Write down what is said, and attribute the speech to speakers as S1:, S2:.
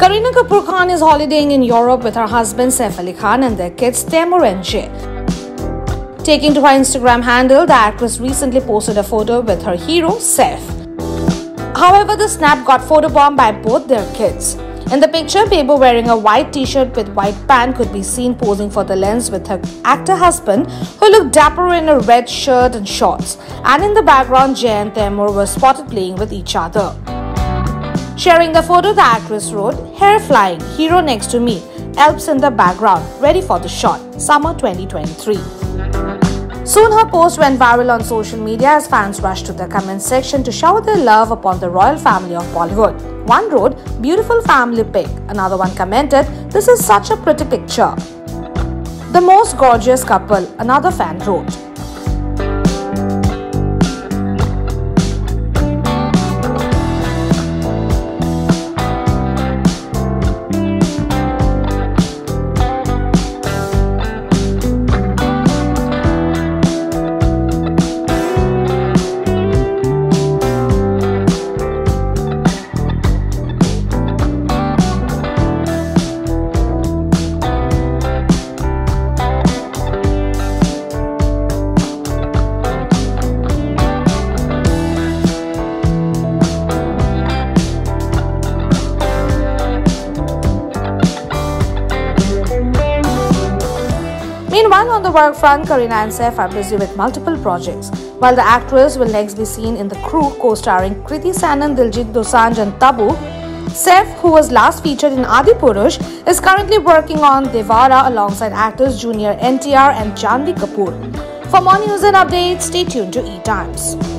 S1: Kareena Kapoor Khan is holidaying in Europe with her husband Saif Ali Khan and their kids Taimur and Jeh. Taking to her Instagram handle, the actress recently posted a photo with her hero Saif. However, the snap got photobombed by both their kids. In the picture, Bebo wearing a white t-shirt with white pant could be seen posing for the lens with her actor husband who looked dapper in a red shirt and shorts. And in the background, Jeh and Taimur were spotted playing with each other. Sharing the photo, the actress wrote, Hair flying, hero next to me, Alps in the background, ready for the shot, summer 2023. Soon her post went viral on social media as fans rushed to the comment section to shower their love upon the royal family of Bollywood. One wrote, Beautiful family pic. Another one commented, This is such a pretty picture. The most gorgeous couple, another fan wrote. Meanwhile, on the work front, Kareena and Saif are busy with multiple projects. While the actress will next be seen in The Crew, co-starring Kriti Sanon, Diljit Dosanjh and Tabu, Saif, who was last featured in Adipurush, is currently working on Devara alongside actors Junior NTR and Janhvi Kapoor. For more news and updates, stay tuned to E-Times.